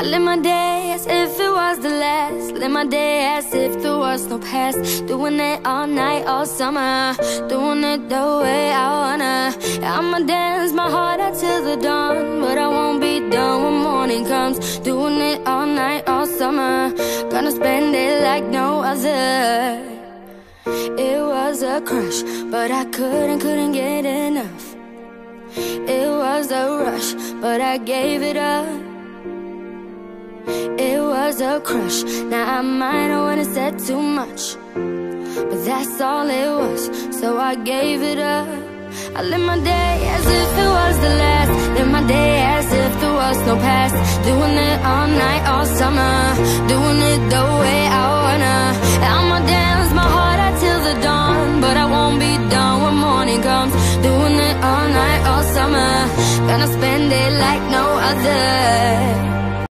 live my day as if it was the last. Live my day as if there was no past. Doing it all night, all summer. Doing it the way I wanna. I'ma dance my heart out till the dawn. But I won't be done when morning comes. Doing it all night, all summer. Gonna spend it like no other. It was a crush, but I couldn't, couldn't get enough. It was a rush, but I gave it up. Was a crush. Now I might not wanna said too much, but that's all it was. So I gave it up. I live my day as if it was the last. Live my day as if there was no past. Doing it all night, all summer. Doing it the way I wanna. I'ma dance my heart out till the dawn, but I won't be done when morning comes. Doing it all night, all summer. Gonna spend it like no other.